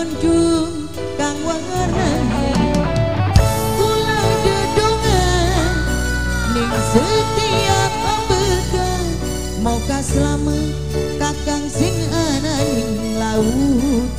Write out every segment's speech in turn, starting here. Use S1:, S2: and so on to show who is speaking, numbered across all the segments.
S1: mendung kang wenengi kula dedongan setiap kakang sing ana laut?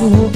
S1: aku